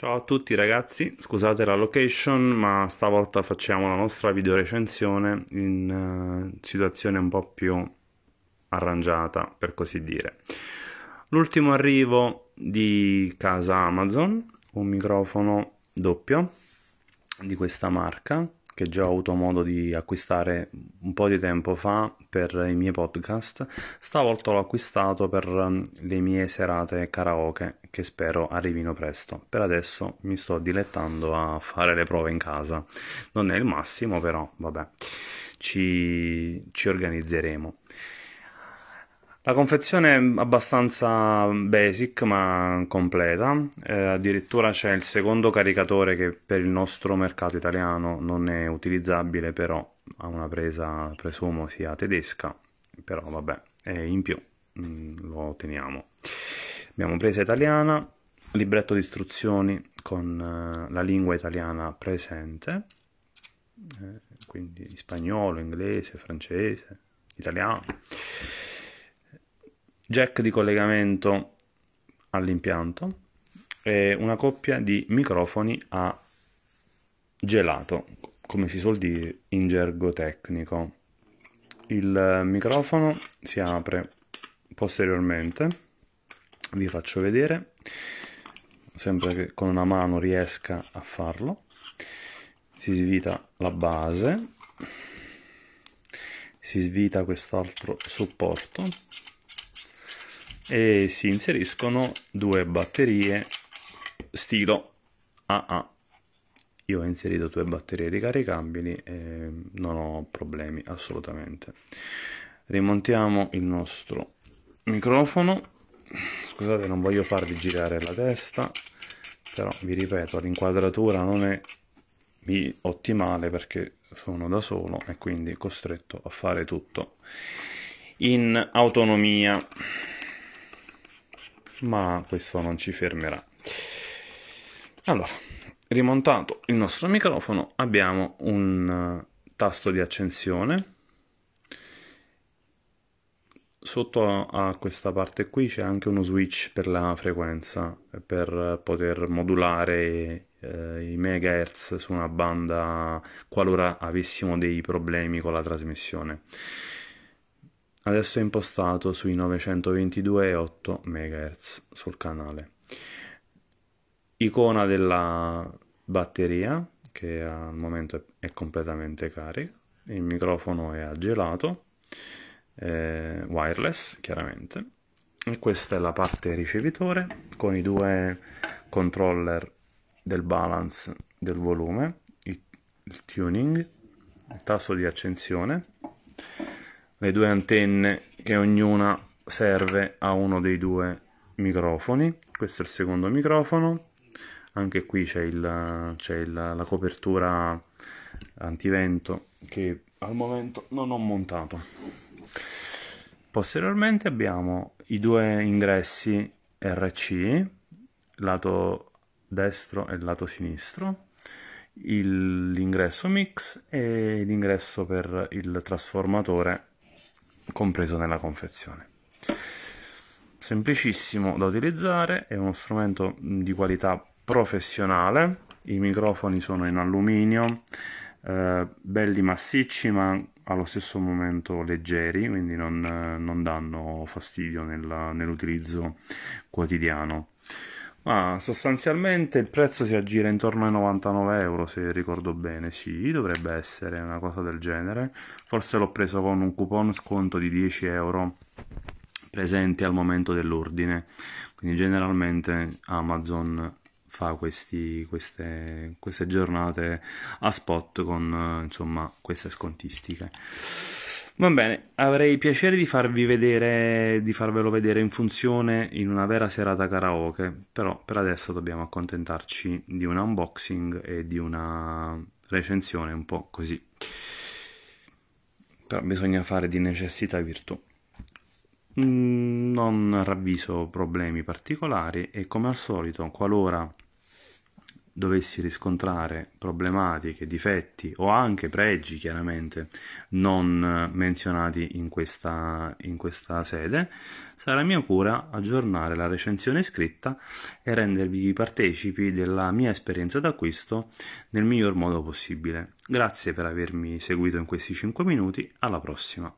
Ciao a tutti ragazzi, scusate la location, ma stavolta facciamo la nostra video recensione in uh, situazione un po' più arrangiata, per così dire. L'ultimo arrivo di casa Amazon, un microfono doppio di questa marca che già ho avuto modo di acquistare un po' di tempo fa per i miei podcast. Stavolta l'ho acquistato per um, le mie serate karaoke che spero arrivino presto. Per adesso mi sto dilettando a fare le prove in casa. Non è il massimo, però vabbè, ci, ci organizzeremo. La confezione è abbastanza basic ma completa, eh, addirittura c'è il secondo caricatore che per il nostro mercato italiano non è utilizzabile, però ha una presa presumo sia tedesca, però vabbè, è in più, mm, lo teniamo. Abbiamo presa italiana, libretto di istruzioni con eh, la lingua italiana presente, eh, quindi spagnolo, inglese, francese, italiano jack di collegamento all'impianto e una coppia di microfoni a gelato, come si suol dire in gergo tecnico. Il microfono si apre posteriormente, vi faccio vedere, sempre che con una mano riesca a farlo. Si svita la base, si svita quest'altro supporto e si inseriscono due batterie stilo AA. Io ho inserito due batterie ricaricabili e non ho problemi assolutamente. Rimontiamo il nostro microfono. Scusate, non voglio farvi girare la testa, però vi ripeto, l'inquadratura non è ottimale perché sono da solo e quindi costretto a fare tutto in autonomia ma questo non ci fermerà. Allora, rimontato il nostro microfono, abbiamo un eh, tasto di accensione. Sotto a questa parte qui c'è anche uno switch per la frequenza, per poter modulare eh, i megahertz su una banda qualora avessimo dei problemi con la trasmissione adesso è impostato sui 922,8 MHz sul canale. Icona della batteria che al momento è completamente carica, il microfono è agelato, eh, wireless chiaramente. E questa è la parte ricevitore con i due controller del balance del volume, il tuning, il tasto di accensione le due antenne che ognuna serve a uno dei due microfoni. Questo è il secondo microfono. Anche qui c'è, il, c'è il, la copertura antivento che al momento non ho montato. Posteriormente abbiamo i due ingressi RC lato destro e lato sinistro l'ingresso mix e l'ingresso per il trasformatore compreso nella confezione. Semplicissimo da utilizzare, è uno strumento di qualità professionale, i microfoni sono in alluminio, eh, belli massicci ma allo stesso momento leggeri, quindi non, non danno fastidio nella, nell'utilizzo quotidiano. Ma sostanzialmente il prezzo si aggira intorno ai 99 euro se ricordo bene, sì, dovrebbe essere una cosa del genere. Forse l'ho preso con un coupon sconto di 10 euro presenti al momento dell'ordine. Quindi generalmente Amazon fa questi, queste, queste giornate a spot con insomma queste scontistiche. Va bene, avrei piacere di farvi vedere, di farvelo vedere in funzione in una vera serata karaoke, però per adesso dobbiamo accontentarci di un unboxing e di una recensione un po' così. Però bisogna fare di necessità virtù. Mm, non ravviso problemi particolari e come al solito, qualora dovessi riscontrare problematiche, difetti o anche pregi chiaramente non menzionati in questa, in questa sede, sarà mia cura aggiornare la recensione scritta e rendervi partecipi della mia esperienza d'acquisto nel miglior modo possibile. Grazie per avermi seguito in questi 5 minuti, alla prossima!